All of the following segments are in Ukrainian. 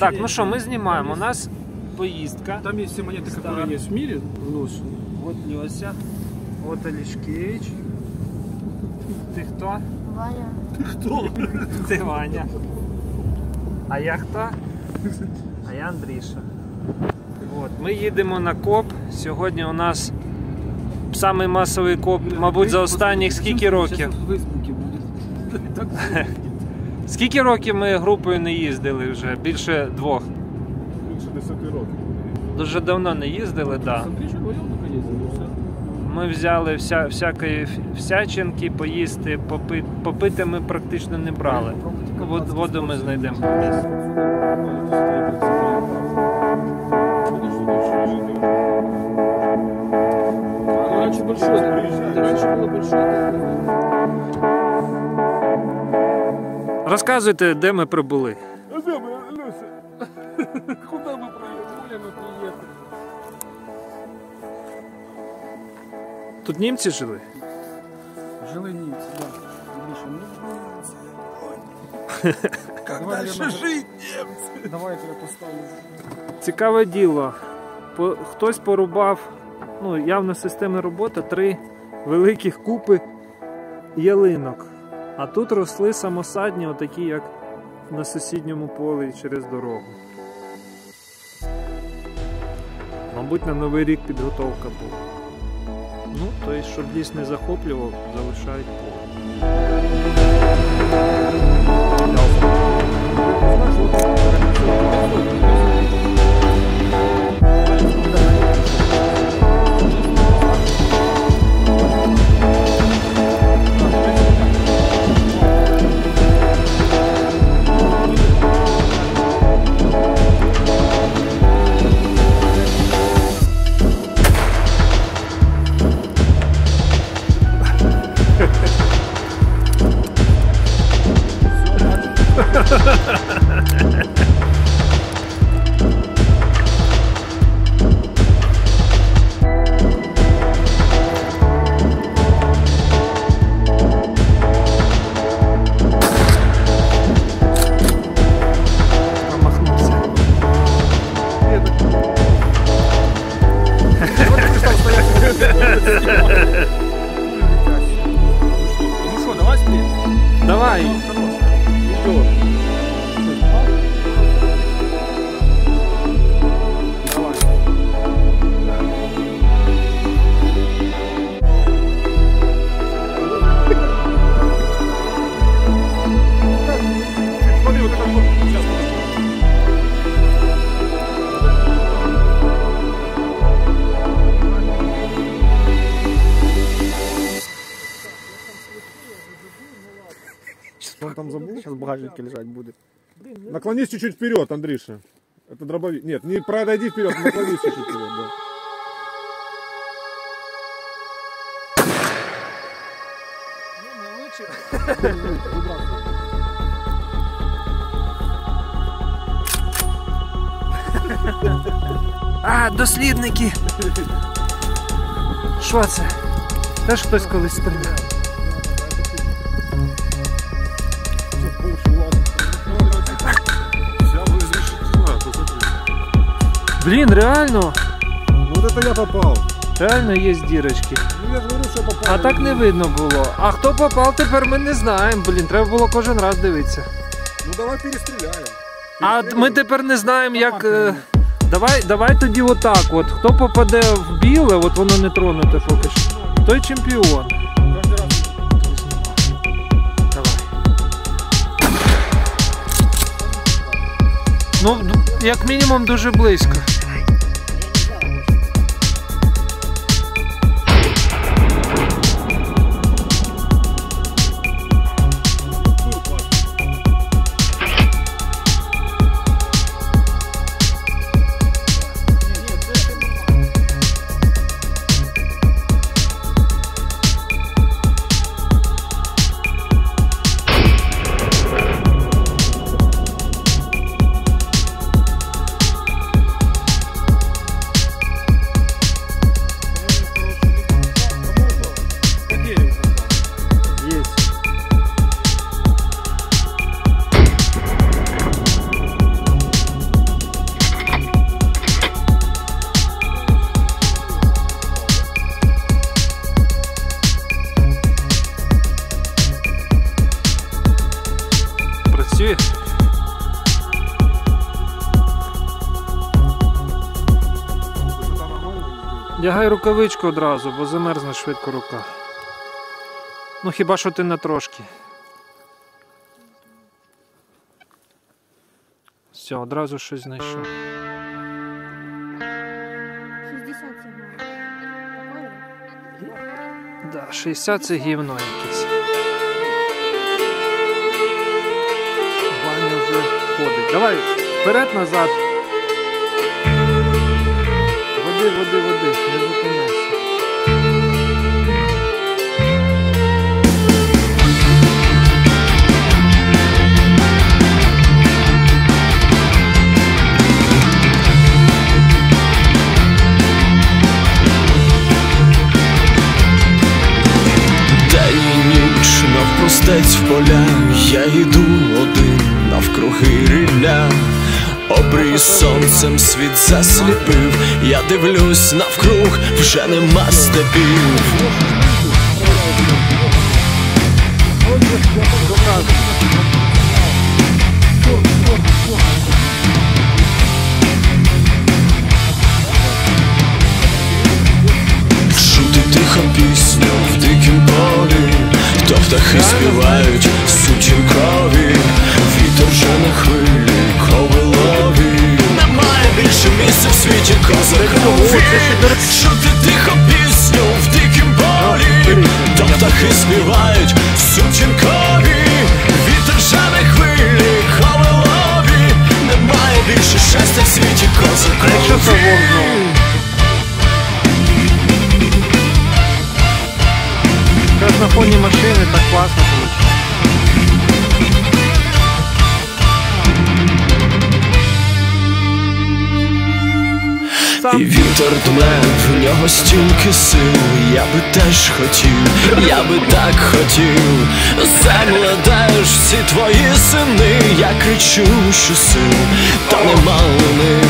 Так, ну що, ми знімаємо. У нас поїздка. Там есть все монеты, Стар. которые есть в мире. Плюс. От Льося, от Олішкевич. Ти хто? Ваня. Кто? Ти Ваня. А я хто? А я Андріша. От, ми їдемо на коп. Сьогодні у нас самий масовий коп, мабуть, за останніх скільки років? Так Скільки років ми групою не їздили вже? Більше двох. Більше 10 років. Дуже давно не їздили, так. Да. Ми взяли вся, всякої всячинки, поїсти, попити. Попити ми практично не брали. Вод- Воду ми знайдемо. Раньше большой, раньше было большое. Розказуйте, де ми прибули. А где мы, Люся? Куда мы проехали? мы приехали? Тут німці жили? Жилые немцы, да. Миша, ну, Как Давай, дальше наверное, жить, немцы? Давай я тебя поставлю. Цікаве діло. По, хтось порубав, ну, явно системна робота, три великих купи ялинок. А тут росли самосадні, отакі, як на сусідньому полі через дорогу. Мабуть, на Новий рік підготовка була. Ну, тобто, щоб ліс не захоплював, залишають поле. Давай спи. Давай! Там забыл, сейчас в багажнике лежать будет. Наклонись чуть-чуть вперед, Андриша. Это дробовик. Нет, не пройди вперед, наклонись чуть-чуть вперед, да. А, дослідники! Що це? Теж хтось колись стріляв. Блін, реально, вот это я попал. реально є дірочки. Ну я говорю, что попал. А так не видно було. А хто попав, тепер ми не знаємо. Блін, треба було кожен раз дивитися. Ну давай перестреляем. А ми тепер не знаємо, як. е, Давай, давай тоді отак. От. Хто попаде в біле, от воно не тронуте поки що. Той чемпіон. Раз. Давай. Ну, д- як мінімум, дуже близько. Дягай рукавичку одразу, бо замерзне швидко рука. Ну хіба що ти не трошки. Все, одразу щось знайшов. 60 сигналів. Такої? Да, 60 це гівно якесь. Ваня вже ходить. Давай, вперед назад. Води, води, води, не зупиняйся. В поля, я йду один навкруги рілля. Обрій сонцем світ засліпив, я дивлюсь навкруг, вже нема степів. Чути тихо пісню в дикім полі, то птахи співають сутінкові, вітер жене хвилі, світі козакові. Чути тихо пісню в дикім полі, то птахи співають сутінкові, вітер жене хвилі, ковилові. Немає більше щастя в світі вовк знову? Якраз на фоні машини так класно І вітер дме, в нього стільки сил, я би теж хотів, я би так хотів. Де всі твої сини, я кричу, що сил, та нема луни.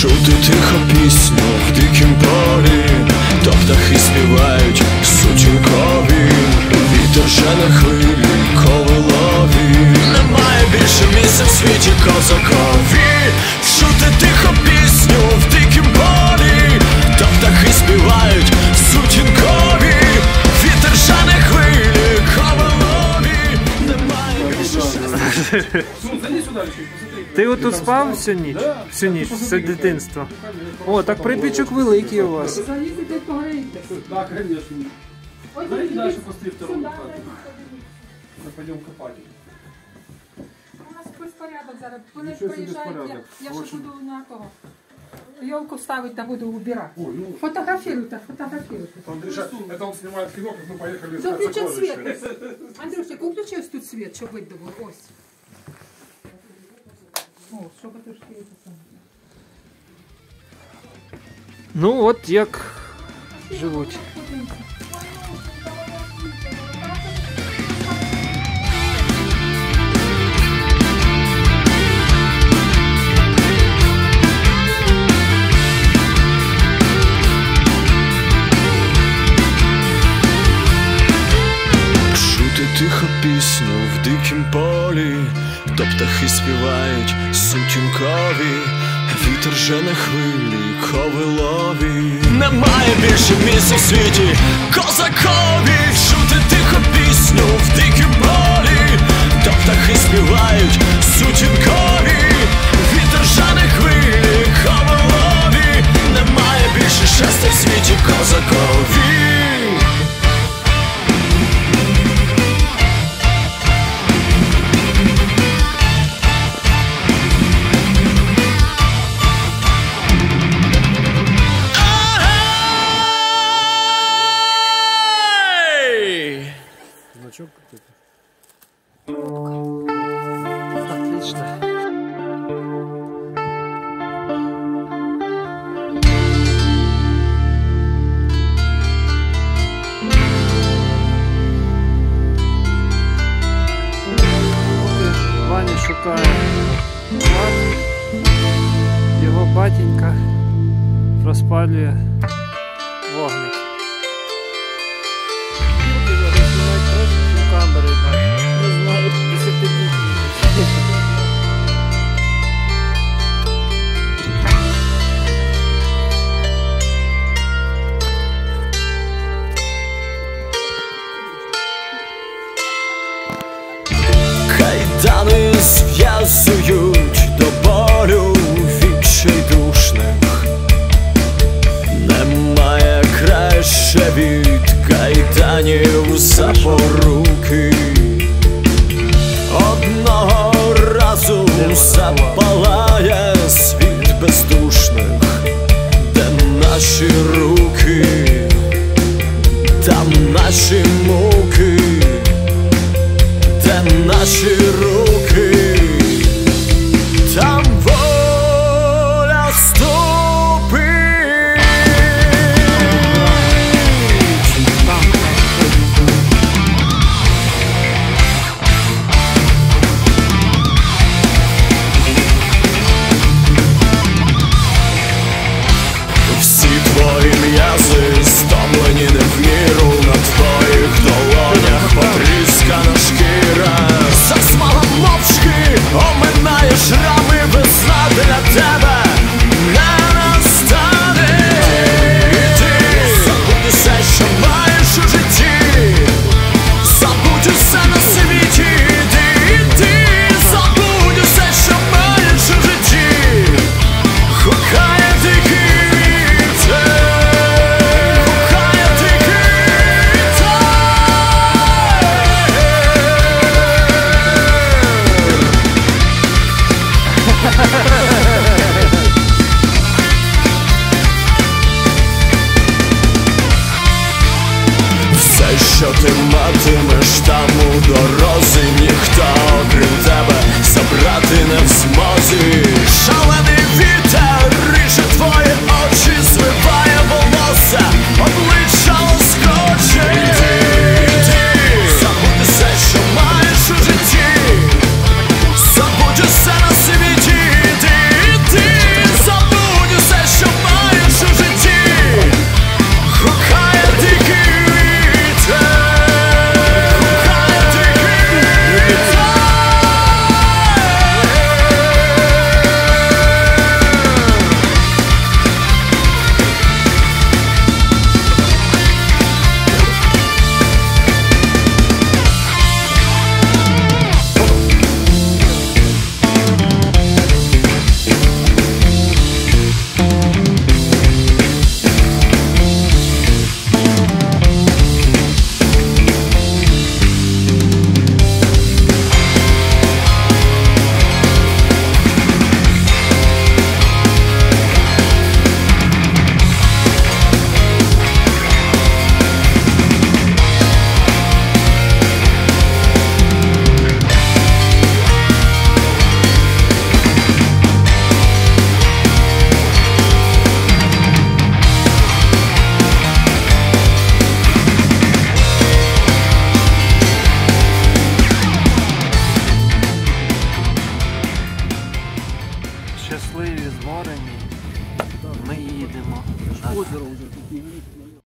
Чути тихо пісню дикім полі, то птахи співають сутінкові, вітер жене хвилі, ковилові. Немає більше місця в світі козакові. Чути тихо пісню в дикім полі, то птахи співають сутінкові, вітер жене хвилі, ковилові. Немає більше. Ти отут спав всю ніч? Всю ніч, все дитинство. О, так припічок великий у вас. Залізете погоріти. Да, конечно. Ой, Давайте ви дальше йдіть по стрим второму сюди, хату. десь Мы пойдем копать. У нас безпорядок зараз. Вони Нічого собі приїжджають, я, безпорядок. я Очень. ще буду на того. Йолку ставити та буду убирати. Ой, ну, Фотографируйте, фотографируйте. Андреша, это он снимает кино, как мы поехали искать Виключи світ. сокровища. Андрюшик, включи ось тут світ, щоб видно було. Ось. Ну от як живуть. То птахи співають сутінкові, вітер жене хвилі, ковилові. Немає більше місця в світі козакові. Чути тихо пісню в дикім полі, то птахи співають сутінкові, вітер жене хвилі, ковилові. Немає більше щастя в світі козакові. Шукає його батінька розпалює що ти матимеш там у дорозі, ніхто окрім тебе забрати не в змозі, шалений вітер!